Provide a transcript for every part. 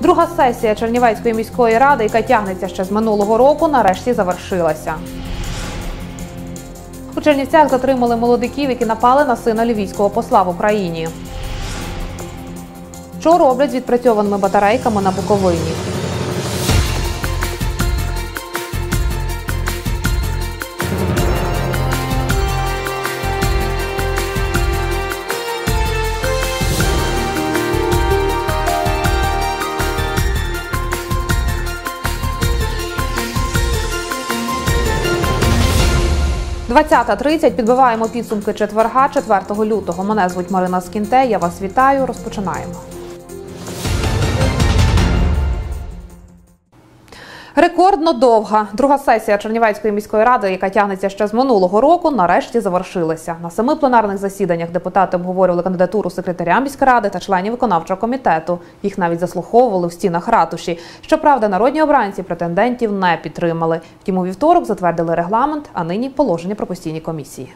Друга сесія Чернівецької міської ради, яка тягнеться ще з минулого року, нарешті завершилася. У Чернівцях затримали молодиків, які напали на сина львівського посла в Україні. Що роблять з відпрацьованими батарейками на Буковині? – 20.30 підбиваємо підсумки четверга, 4 лютого. Мене звуть Марина Скінте. Я вас вітаю. Розпочинаємо. Рекордно довга друга сесія Чернівецької міської ради, яка тягнеться ще з минулого року, нарешті завершилася. На семи пленарних засіданнях депутати обговорювали кандидатуру секретаря міськради та членів виконавчого комітету. Їх навіть заслуховували в стінах ратуші. Щоправда, народні обранці претендентів не підтримали. Втім, у вівторок затвердили регламент, а нині положення про постійні комісії.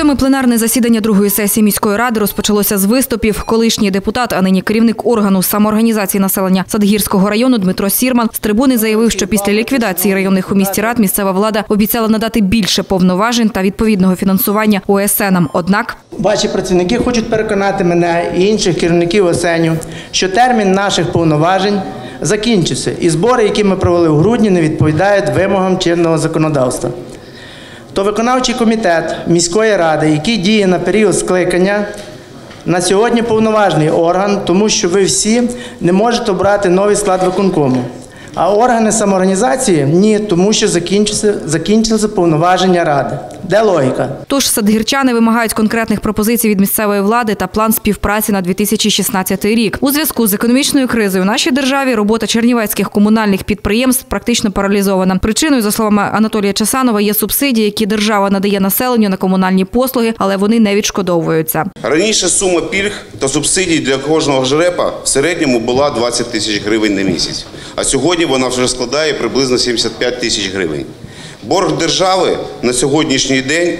Сьоме пленарне засідання другої сесії міської ради розпочалося з виступів. Колишній депутат, а нині керівник органу самоорганізації населення Садгірського району Дмитро Сірман з трибуни заявив, що після ліквідації районних у місті рад місцева влада обіцяла надати більше повноважень та відповідного фінансування ОСНам. Однак Ваші працівники хочуть переконати мене і інших керівників осеню, що термін наших повноважень закінчився, і збори, які ми провели в грудні, не відповідають вимогам чинного законодавства. То виконавчий комітет міської ради, який діє на період скликання, на сьогодні повноважний орган, тому що ви всі не можете обрати новий склад виконкому. А органи самоорганізації ні, тому що закінчилися, закінчилися повноваження ради. Де логіка? Тож садгірчани вимагають конкретних пропозицій від місцевої влади та план співпраці на 2016 рік. У зв'язку з економічною кризою в нашій державі робота чернівецьких комунальних підприємств практично паралізована. Причиною, за словами Анатолія Часанова, є субсидії, які держава надає населенню на комунальні послуги, але вони не відшкодовуються. Раніше сума пільг та субсидій для кожного жрепа в середньому була 20 тисяч гривень на місяць, а сьогодні вона вже складає приблизно 75 тисяч гривень. Борг держави на сьогоднішній день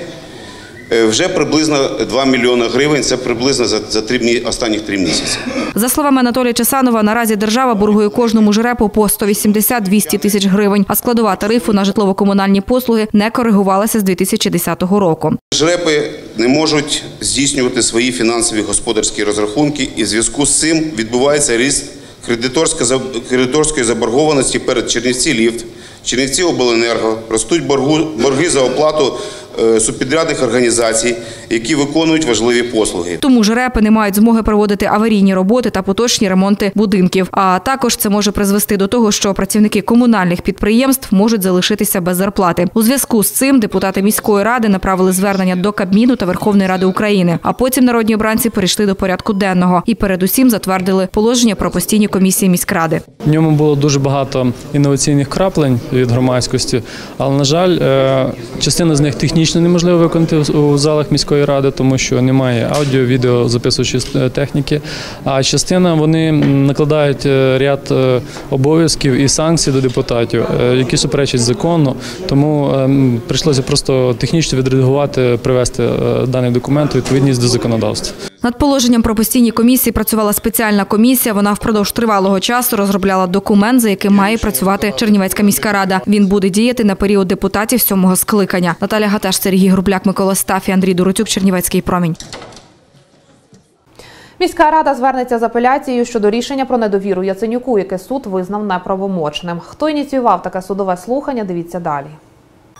е, вже приблизно 2 мільйони гривень. Це приблизно за, за три, останніх три місяці. За словами Анатолія Часанова, наразі держава боргує кожному жрепу по 180-200 тисяч гривень, а складова тарифу на житлово-комунальні послуги не коригувалася з 2010 року. Жрепи не можуть здійснювати свої фінансові господарські розрахунки, і в зв'язку з цим відбувається ріст кредиторської заборгованості перед Чернівці Ліфт, Чернівці Обленерго, ростуть борги за оплату субпідрядних організацій, які виконують важливі послуги. Тому жрепи не мають змоги проводити аварійні роботи та поточні ремонти будинків. А також це може призвести до того, що працівники комунальних підприємств можуть залишитися без зарплати. У зв'язку з цим депутати міської ради направили звернення до Кабміну та Верховної Ради України. А потім народні обранці перейшли до порядку денного і передусім затвердили положення про постійні комісії міськради. В ньому було дуже багато інноваційних краплень від громадськості, але на жаль, е, частина з них технічно неможливо виконати у залах міської ради, тому що немає аудіо, відео записуючої е, техніки. А частина вони накладають е, ряд е, обов'язків і санкцій до депутатів, які суперечать закону. Тому ем, прийшлося просто технічно відредагувати, привести даний документ у відповідність до законодавства. Над положенням про постійні комісії працювала спеціальна комісія. Вона впродовж тривалого часу розробляла документ, за яким має працювати Чернівецька міська рада. Він буде діяти на період депутатів сьомого скликання. Наталя Гаташ, Сергій Грубляк, Микола Стафі, Андрій Дурутюк, Чернівецький промінь. Міська рада звернеться з апеляцією щодо рішення про недовіру Яценюку, яке суд визнав неправомочним. Хто ініціював таке судове слухання? Дивіться далі.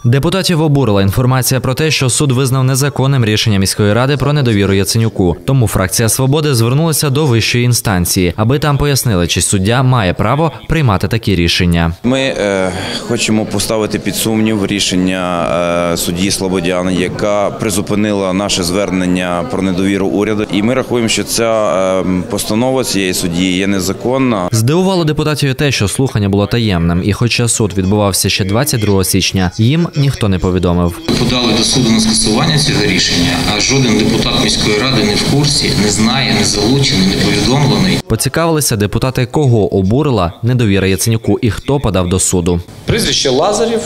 Депутатів обурила інформація про те, що суд визнав незаконним рішення міської ради про недовіру Яценюку. Тому фракція свободи звернулася до вищої інстанції, аби там пояснили, чи суддя має право приймати такі рішення. Ми е, хочемо поставити під сумнів рішення е, судді Слободян, яка призупинила наше звернення про недовіру уряду. І ми рахуємо, що ця е, постанова цієї судді є незаконна. Здивувало депутатів те, що слухання було таємним, і хоча суд відбувався ще 22 січня, їм ніхто не повідомив. подали до суду на скасування цього рішення, а жоден депутат міської ради не в курсі, не знає, не залучений, не повідомлений. Поцікавилися депутати, кого обурила недовіра Яценюку і хто подав до суду. Прізвище Лазарів,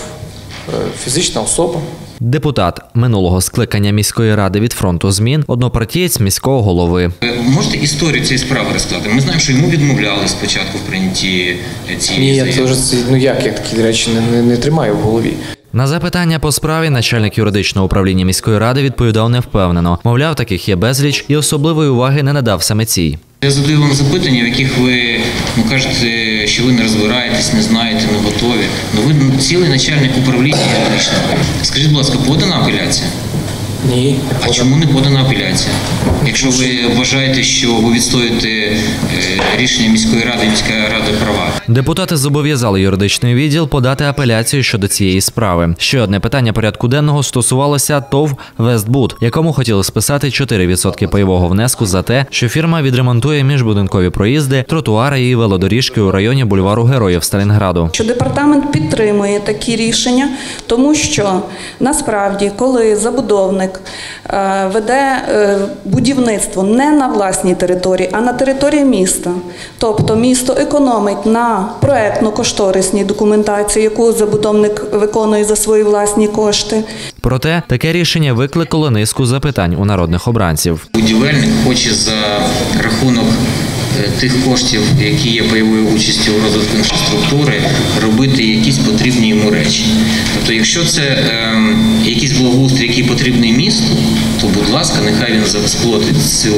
е, фізична особа, Депутат минулого скликання міської ради від фронту змін, однопартієць міського голови. Е, Можете історію цієї справи розказати? Ми знаємо, що йому відмовляли спочатку в прийнятті цієї Ні, я заяви. теж це- ну як я такі речі не, не, не тримаю в голові. На запитання по справі начальник юридичного управління міської ради відповідав невпевнено. Мовляв, таких є безліч і особливої уваги не надав саме цій. Я задаю вам запитання, в яких ви ну, кажете, що ви не розбираєтесь, не знаєте, не готові. Ну ви цілий начальник управління юридичного. Скажіть, будь ласка, подана апеляція? Ні. А чому не подана апеляція? Якщо ви вважаєте, що ви відстоюєте е, рішення міської ради, міська рада права. Депутати зобов'язали юридичний відділ подати апеляцію щодо цієї справи. Ще одне питання порядку денного стосувалося ТОВ Вестбуд, якому хотіли списати 4% пайового внеску за те, що фірма відремонтує міжбудинкові проїзди, тротуари і велодоріжки у районі бульвару Героїв Сталінграду. що департамент підтримує такі рішення, тому що насправді, коли забудовник е, веде е, будівництво не на власній території, а на території міста, тобто місто економить на проектно-кошторисній документації, яку забудовник виконує за свої власні кошти. Проте таке рішення викликало низку запитань у народних обранців. Будівельник хоче за рахунок тих коштів, які є пайовою участю у розвитку інфраструктури, робити якісь потрібні йому речі. Тобто, якщо це ем, якийсь благоустрій, який потрібний місту, то будь ласка, нехай він засплатить цю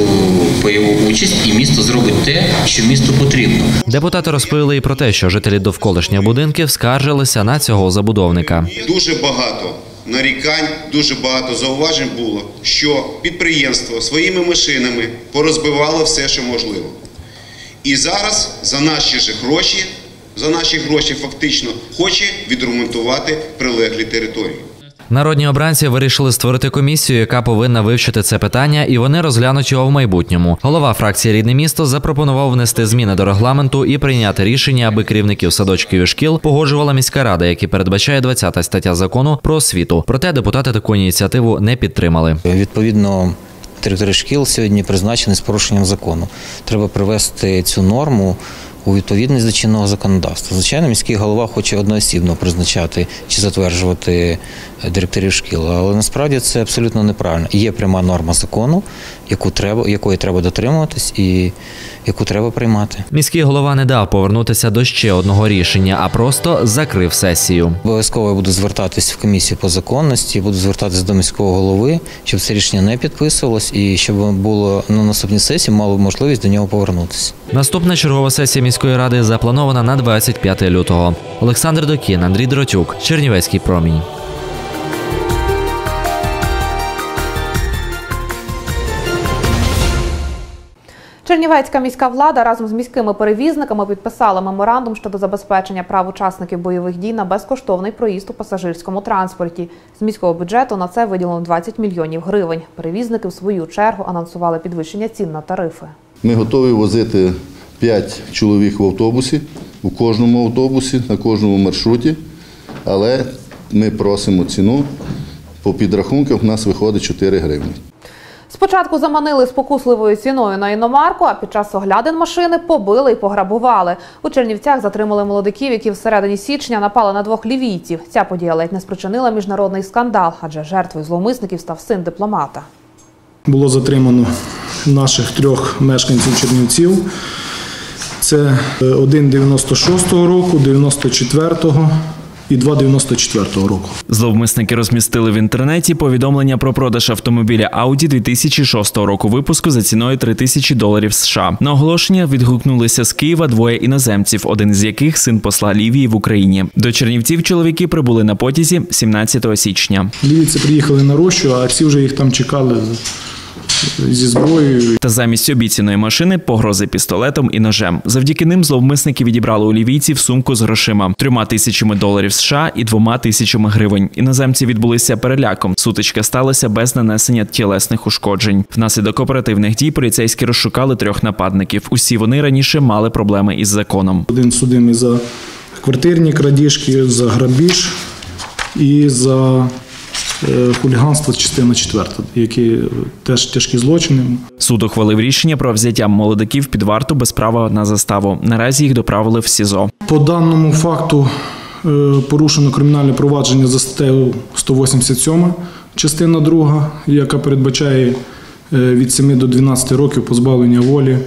пайову участь і місто зробить те, що місту потрібно. Депутати розповіли і про те, що жителі довколишніх будинків скаржилися на цього забудовника. Дуже багато нарікань, дуже багато зауважень було, що підприємство своїми машинами порозбивало все, що можливо. І зараз за наші ж гроші, за наші гроші фактично хоче відремонтувати прилеглі території. Народні обранці вирішили створити комісію, яка повинна вивчити це питання, і вони розглянуть його в майбутньому. Голова фракції Рідне місто запропонував внести зміни до регламенту і прийняти рішення, аби керівників садочків і шкіл погоджувала міська рада, які передбачає 20 стаття закону про освіту. Проте депутати таку ініціативу не підтримали. Відповідно, територія шкіл сьогодні призначені з порушенням закону. Треба привести цю норму у відповідність до чинного законодавства. Звичайно, міський голова хоче одноосібно призначати чи затверджувати директорів шкіл, але насправді це абсолютно неправильно. Є пряма норма закону, яку треба, якої треба дотримуватись і яку треба приймати. Міський голова не дав повернутися до ще одного рішення, а просто закрив сесію. Обов'язково я буду звертатись в комісію по законності, буду звертатись до міського голови, щоб це рішення не підписувалось і щоб було на наступній сесії мало можливість до нього повернутися. Наступна чергова сесія міської ради запланована на 25 лютого. Олександр Докін, Андрій Дротюк, Чернівецький промінь. Чернівецька міська влада разом з міськими перевізниками підписала меморандум щодо забезпечення прав учасників бойових дій на безкоштовний проїзд у пасажирському транспорті. З міського бюджету на це виділено 20 мільйонів гривень. Перевізники в свою чергу анонсували підвищення цін на тарифи. Ми готові возити 5 чоловік в автобусі, у кожному автобусі, на кожному маршруті, але ми просимо ціну. По підрахунках в нас виходить 4 гривні. Спочатку заманили спокусливою ціною на іномарку, а під час оглядин машини побили і пограбували. У Чернівцях затримали молодиків, які всередині січня напали на двох лівійців. Ця подія ледь не спричинила міжнародний скандал, адже жертвою зловмисників став син дипломата. Було затримано наших трьох мешканців Чернівців. Це е, один 96-го року, 94-го і два 94-го року. Зловмисники розмістили в інтернеті повідомлення про продаж автомобіля Audi 2006 року випуску за ціною 3 тисячі доларів США. На оголошення відгукнулися з Києва двоє іноземців, один з яких син посла Лівії в Україні. До Чернівців чоловіки прибули на потязі 17 січня. Лівійці приїхали на рощу, а ці вже їх там чекали зі зброєю. Та замість обіцяної машини погрози пістолетом і ножем. Завдяки ним зловмисники відібрали у лівійців сумку з грошима трьома тисячами доларів США і двома тисячами гривень. Іноземці відбулися переляком. Сутичка сталася без нанесення тілесних ушкоджень. Внаслідок оперативних дій поліцейські розшукали трьох нападників. Усі вони раніше мали проблеми із законом. Один судимий за квартирні крадіжки, за грабіж і за е, хуліганство частина четверта, які теж тяжкі злочини. Суд ухвалив рішення про взяття молодиків під варту без права на заставу. Наразі їх доправили в СІЗО. По даному факту е, порушено кримінальне провадження за статтею 187, частина 2, яка передбачає е, від 7 до 12 років позбавлення волі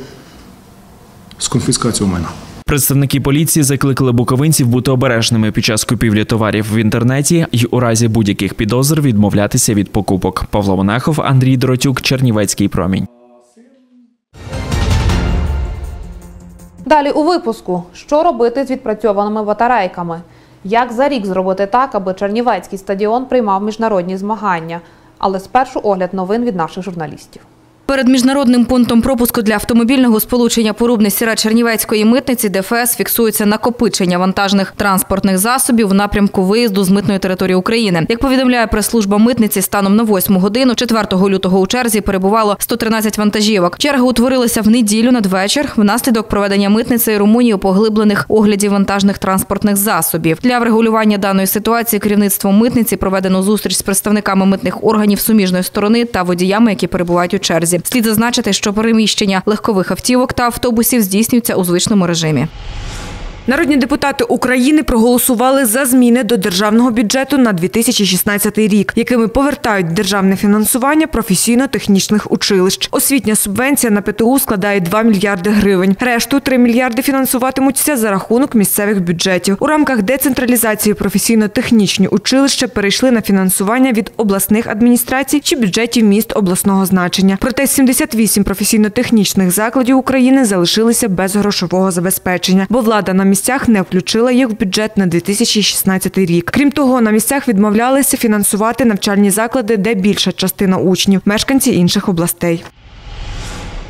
з конфіскацією майна. Представники поліції закликали буковинців бути обережними під час купівлі товарів в інтернеті і у разі будь-яких підозр відмовлятися від покупок. Павло Монахов, Андрій Доротюк, Чернівецький промінь. Далі у випуску: що робити з відпрацьованими батарейками? Як за рік зробити так, аби Чернівецький стадіон приймав міжнародні змагання? Але спершу огляд новин від наших журналістів. Перед міжнародним пунктом пропуску для автомобільного сполучення порубне сіра Чернівецької митниці ДФС фіксується накопичення вантажних транспортних засобів в напрямку виїзду з митної території України. Як повідомляє прес-служба митниці, станом на 8 годину 4 лютого у черзі перебувало 113 вантажівок. Черга утворилася в неділю надвечір внаслідок проведення митницею Румунії поглиблених оглядів вантажних транспортних засобів. Для врегулювання даної ситуації керівництвом митниці проведено зустріч з представниками митних органів суміжної сторони та водіями, які перебувають у черзі. Слід зазначити, що переміщення легкових автівок та автобусів здійснюється у звичному режимі. Народні депутати України проголосували за зміни до державного бюджету на 2016 рік, якими повертають державне фінансування професійно-технічних училищ. Освітня субвенція на ПТУ складає 2 мільярди гривень. Решту 3 мільярди фінансуватимуться за рахунок місцевих бюджетів. У рамках децентралізації професійно-технічні училища перейшли на фінансування від обласних адміністрацій чи бюджетів міст обласного значення. Проте 78 професійно-технічних закладів України залишилися без грошового забезпечення, бо влада на місцях не включила їх в бюджет на 2016 рік. Крім того, на місцях відмовлялися фінансувати навчальні заклади, де більша частина учнів мешканці інших областей.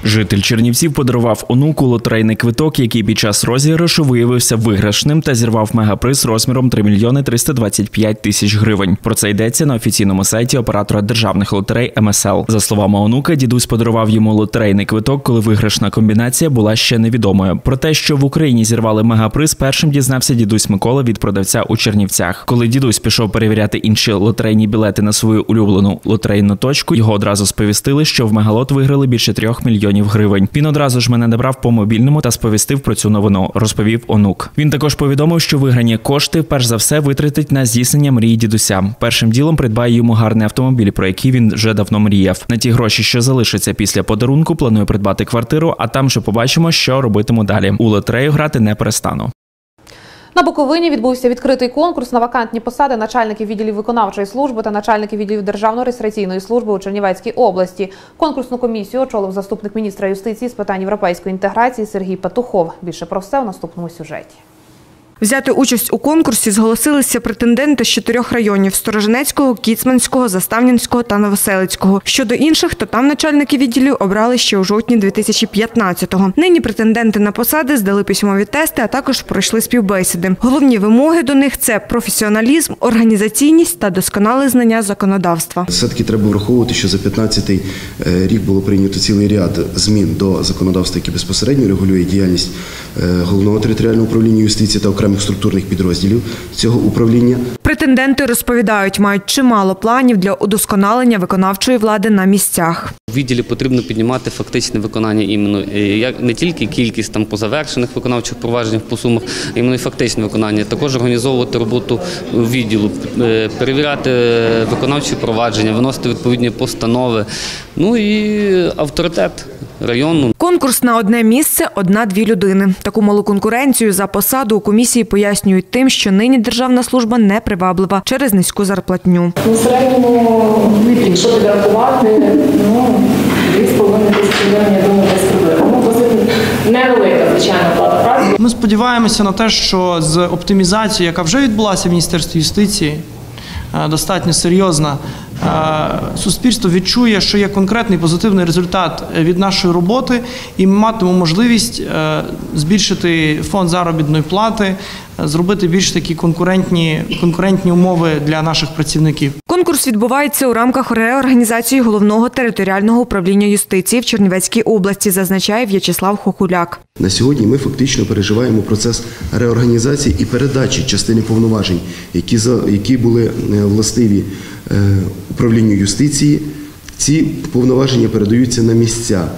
Житель Чернівців подарував онуку лотерейний квиток, який під час розіграшу виявився виграшним та зірвав мегаприз розміром 3 мільйони 325 тисяч гривень. Про це йдеться на офіційному сайті оператора державних лотерей МСЛ. За словами онука, дідусь подарував йому лотерейний квиток, коли виграшна комбінація була ще невідомою. Про те, що в Україні зірвали мегаприз, першим дізнався дідусь Микола від продавця у Чернівцях. Коли дідусь пішов перевіряти інші лотерейні білети на свою улюблену лотерейну точку, його одразу сповістили, що в мегалот виграли більше трьох мільйонів гривень. Він одразу ж мене набрав по мобільному та сповістив про цю новину, розповів онук. Він також повідомив, що виграні кошти перш за все витратить на здійснення мрії дідуся. Першим ділом придбає йому гарний автомобіль, про який він вже давно мріяв. На ті гроші, що залишаться після подарунку, планує придбати квартиру, а там же побачимо, що робитиму далі. У лотерею грати не перестану. На Буковині відбувся відкритий конкурс на вакантні посади начальників відділів виконавчої служби та начальників відділів Державної реєстраційної служби у Чернівецькій області. Конкурсну комісію очолив заступник міністра юстиції з питань європейської інтеграції Сергій Петухов. Більше про все у наступному сюжеті. Взяти участь у конкурсі зголосилися претенденти з чотирьох районів: Сторожинецького, Кіцманського, Заставнянського та Новоселицького. Щодо інших, то там начальники відділів обрали ще у жовтні 2015-го. Нині претенденти на посади здали письмові тести, а також пройшли співбесіди. Головні вимоги до них це професіоналізм, організаційність та досконале знання законодавства. Все-таки треба враховувати, що за 15-й рік було прийнято цілий ряд змін до законодавства, яке безпосередньо регулює діяльність е, головного територіального управління юстиції та окремих структурних підрозділів цього управління. Претенденти розповідають, мають чимало планів для удосконалення виконавчої влади на місцях. У відділі потрібно піднімати фактичне виконання іменно е, як не тільки кількість там позавершених виконавчих проваджень по сумах, а іменно і фактичне виконання. Також організовувати роботу відділу, е, перевіряти виконавчі провадження, виносити відповідні постанови. Ну і авторитет району. Конкурс на одне місце одна-дві людини. Таку малу конкуренцію за посаду у комісії пояснюють тим, що нині державна служба не приваблива через низьку зарплатню. У середньому, якщо підрахувати, ну, 2,5 тисячі гривень, я думаю, без проблем. Ну, досить невелика, звичайно, плата праці. Ми сподіваємося на те, що з оптимізацією, яка вже відбулася в Міністерстві юстиції, е, достатньо серйозна, суспільство відчує, що є конкретний позитивний результат від нашої роботи, і ми матимемо можливість е, збільшити фонд заробітної плати, зробити більш такі конкурентні, конкурентні умови для наших працівників. Конкурс відбувається у рамках реорганізації головного територіального управління юстиції в Чернівецькій області, зазначає В'ячеслав Хохуляк. На сьогодні ми фактично переживаємо процес реорганізації і передачі частини повноважень, які за які були е, властиві е, управлінню юстиції. Ці повноваження передаються на місця.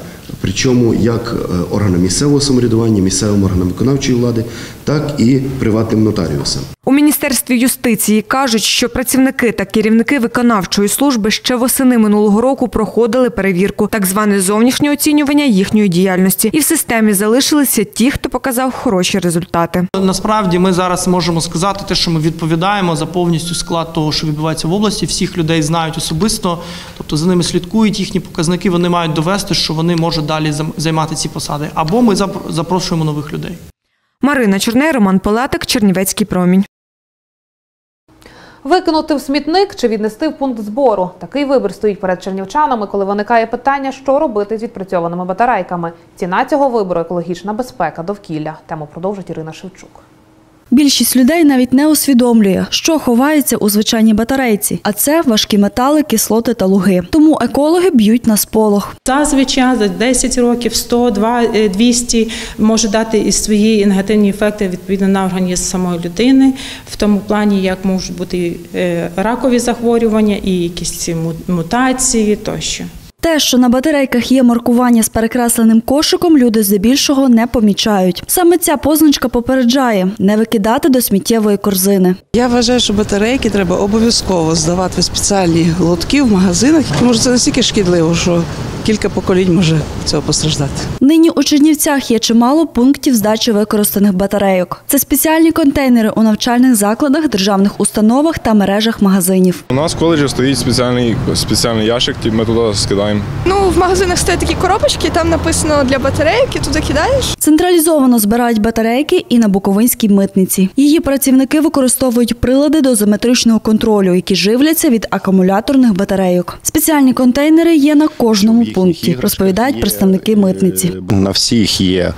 Причому як е, органам місцевого самоврядування, місцевим органам виконавчої влади, так і приватним нотаріусам. У міністерстві юстиції кажуть, що працівники та керівники виконавчої служби ще восени минулого року проходили перевірку, так зване зовнішнє оцінювання їхньої діяльності, і в системі залишилися ті, хто показав хороші результати. Насправді ми зараз можемо сказати те, що ми відповідаємо за повністю склад того, що відбувається в області. Всіх людей знають особисто, тобто за ними слідкують їхні показники. Вони мають довести, що вони можуть далі займати ці посади. Або ми зап- запрошуємо нових людей. Марина Чорней, Роман Палатик, Чернівецький промінь. Викинути в смітник чи віднести в пункт збору. Такий вибір стоїть перед чернівчанами, коли виникає питання, що робити з відпрацьованими батарейками. Ціна цього вибору екологічна безпека, довкілля. Тему продовжить Ірина Шевчук. Більшість людей навіть не усвідомлює, що ховається у звичайній батарейці, а це важкі метали, кислоти та луги. Тому екологи б'ють на сполох. Зазвичай за 10 років 100, 2, е, 200 може дати і свої негативні ефекти відповідно на організм самої людини, в тому плані, як можуть бути е, ракові захворювання і якісь ці мутації тощо. Те, що на батарейках є маркування з перекресленим кошиком, люди здебільшого не помічають. Саме ця позначка попереджає не викидати до сміттєвої корзини. Я вважаю, що батарейки треба обов'язково здавати в спеціальні лотки в магазинах, тому що це настільки шкідливо, що кілька поколінь може цього постраждати. Нині у Чернівцях є чимало пунктів здачі використаних батарейок. Це спеціальні контейнери у навчальних закладах, державних установах та мережах магазинів. У нас в коледжі стоїть спеціальний, спеціальний ящик, ми туди скидаємо. Ну, в магазинах стоять такі коробочки, там написано для батарейок, і туди кидаєш. Централізовано збирають батарейки і на Буковинській митниці. Її працівники використовують прилади дозиметричного контролю, які живляться від акумуляторних батарейок. Спеціальні контейнери є на кожному пункті, розповідають представники митниці. На всіх є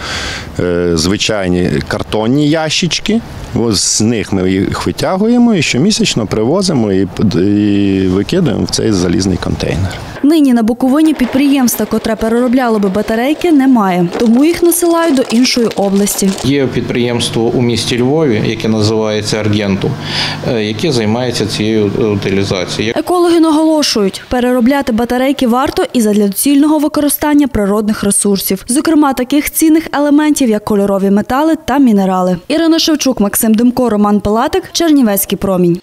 е, звичайні картонні ящички. Ось з них ми їх витягуємо і щомісячно привозимо і, і викидаємо в цей залізний контейнер. Нині на Буковині підприємства, котре переробляло би батарейки, немає, тому їх насилають до іншої області. Є підприємство у місті Львові, яке називається Аргентум, е, яке займається цією е, утилізацією. Екологи наголошують, переробляти батарейки варто і задля доцільного використання природних ресурсів, зокрема таких цінних елементів, як кольорові метали та мінерали. Ірина Шевчук, Максим Демко, Роман Пилатик, Чернівецький промінь.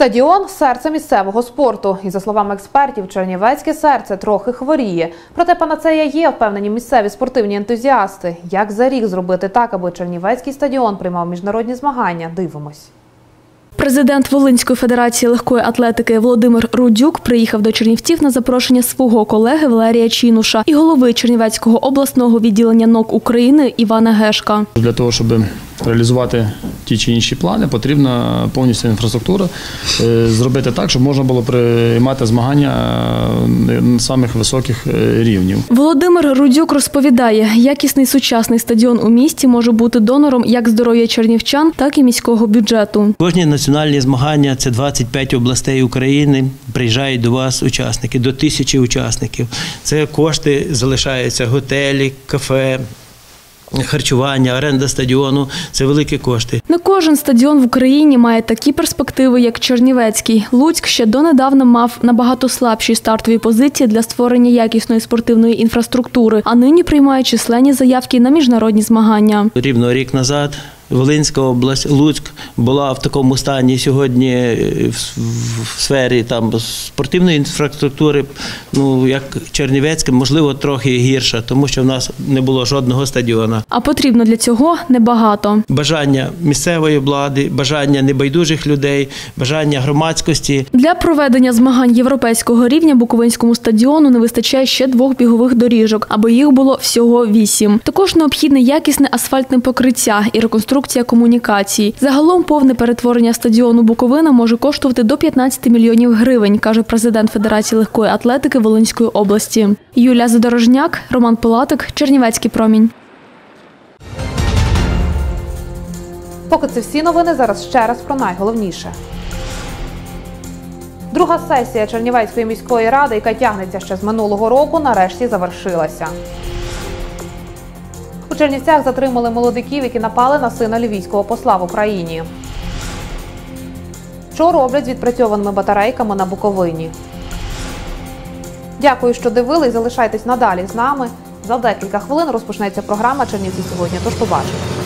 Стадіон серце місцевого спорту. І за словами експертів, чернівецьке серце трохи хворіє. Проте панацея є, впевнені місцеві спортивні ентузіасти. Як за рік зробити так, аби чернівецький стадіон приймав міжнародні змагання? Дивимось. Президент Волинської федерації легкої атлетики Володимир Рудюк приїхав до Чернівців на запрошення свого колеги Валерія Чінуша і голови Чернівецького обласного відділення НОК України Івана Гешка. Для того, щоб реалізувати ті чи інші плани, потрібна повністю інфраструктура. Е, Зробити так, щоб можна було приймати змагання е, на самих високих е, рівнів. Володимир Рудюк розповідає, якісний сучасний стадіон у місті може бути донором як здоров'я чернівчан, так і міського бюджету. Кожні національні змагання це 25 областей України. Приїжджають до вас учасники, до тисячі учасників. Це кошти залишаються готелі, кафе. Харчування, оренда стадіону це великі кошти. Не кожен стадіон в Україні має такі перспективи, як Чернівецький. Луцьк ще донедавна мав набагато слабші стартові позиції для створення якісної спортивної інфраструктури, а нині приймає численні заявки на міжнародні змагання. Рівно рік назад Волинська область, Луцьк була в такому стані сьогодні е, в, сфері там спортивної інфраструктури, ну як Чернівецька, можливо, трохи гірша, тому що в нас не було жодного стадіона. А потрібно для цього небагато. Бажання місцевої влади, бажання небайдужих людей, бажання громадськості. Для проведення змагань європейського рівня Буковинському стадіону не вистачає ще двох бігових доріжок, аби їх було всього вісім. Також необхідне якісне асфальтне покриття і реконструкція комунікацій. Загалом повне перетворення стадіону Буковина може коштувати до 15 мільйонів гривень, каже президент Федерації легкої атлетики Волинської області. Юлія Задорожняк, Роман Пилатик, Чернівецький промінь. Поки це всі новини, зараз ще раз про найголовніше. Друга сесія Чернівецької міської ради, яка тягнеться ще з минулого року, нарешті завершилася. У Чернівцях затримали молодиків, які напали на сина львівського посла в Україні. Що роблять з відпрацьованими батарейками на Буковині? Дякую, що дивились. Залишайтесь надалі з нами. За декілька хвилин розпочнеться програма Чернівці сьогодні. Тож побачимо.